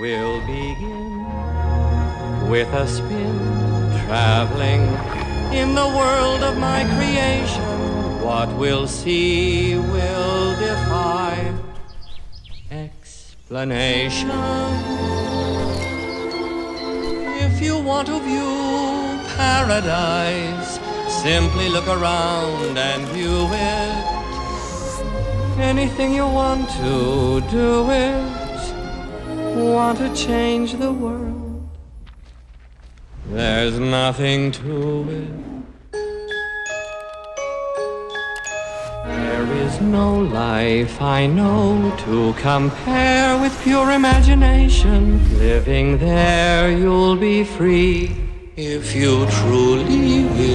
We'll begin with a spin, traveling in the world of my creation. What we'll see will defy explanation. If you want to view paradise, simply look around and view it. Anything you want to do it. Want to change the world. There's nothing to it. There is no life I know to compare with pure imagination. Living there, you'll be free if you truly be.